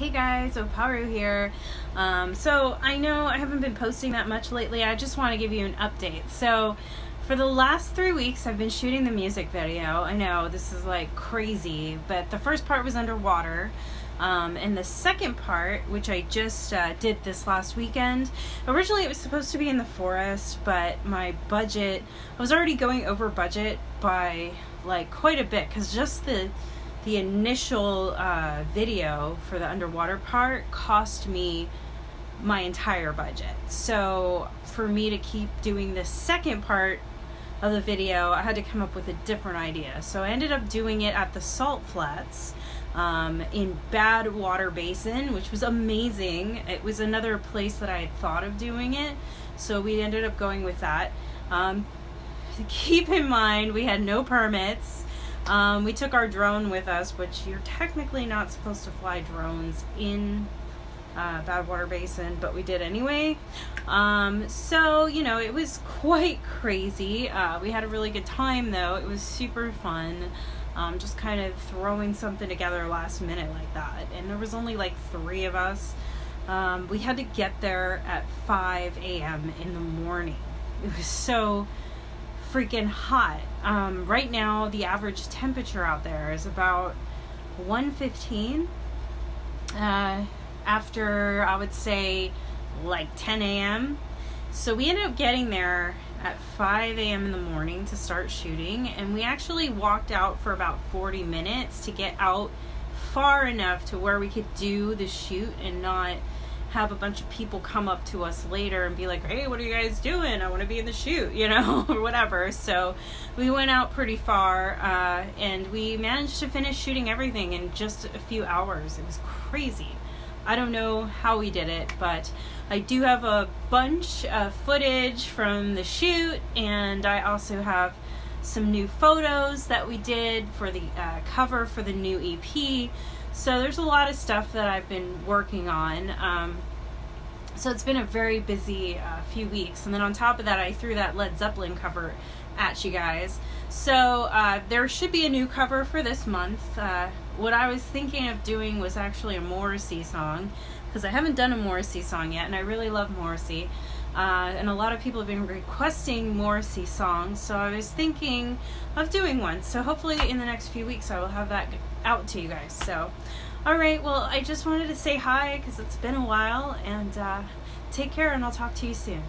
Hey guys, Oparu here. Um, so I know I haven't been posting that much lately. I just want to give you an update. So for the last three weeks, I've been shooting the music video. I know this is like crazy, but the first part was underwater. Um, and the second part, which I just uh, did this last weekend, originally it was supposed to be in the forest, but my budget, I was already going over budget by like quite a bit because just the the initial uh, video for the underwater part cost me my entire budget. So for me to keep doing the second part of the video, I had to come up with a different idea. So I ended up doing it at the salt flats um, in Badwater Basin, which was amazing. It was another place that I had thought of doing it, so we ended up going with that. Um, keep in mind, we had no permits. Um, we took our drone with us, which you're technically not supposed to fly drones in uh, Badwater Basin, but we did anyway. Um, so, you know, it was quite crazy. Uh, we had a really good time, though. It was super fun. Um, just kind of throwing something together last minute like that. And there was only like three of us. Um, we had to get there at 5 a.m. in the morning. It was so freaking hot. Um, right now, the average temperature out there is about 115. Uh, after I would say like 10 a.m. So we ended up getting there at 5 a.m. in the morning to start shooting, and we actually walked out for about 40 minutes to get out far enough to where we could do the shoot and not have a bunch of people come up to us later and be like, hey, what are you guys doing? I want to be in the shoot, you know, or whatever. So we went out pretty far uh, and we managed to finish shooting everything in just a few hours. It was crazy. I don't know how we did it, but I do have a bunch of footage from the shoot, and I also have some new photos that we did for the uh, cover for the new EP. So there's a lot of stuff that I've been working on. Um, so it's been a very busy uh, few weeks. And then on top of that, I threw that Led Zeppelin cover at you guys. So uh, there should be a new cover for this month. Uh, what I was thinking of doing was actually a Morrissey song because I haven't done a Morrissey song yet, and I really love Morrissey. Uh, and a lot of people have been requesting Morrissey songs, so I was thinking of doing one. So hopefully, in the next few weeks, I will have that out to you guys. So, all right, well, I just wanted to say hi because it's been a while, and uh, take care, and I'll talk to you soon.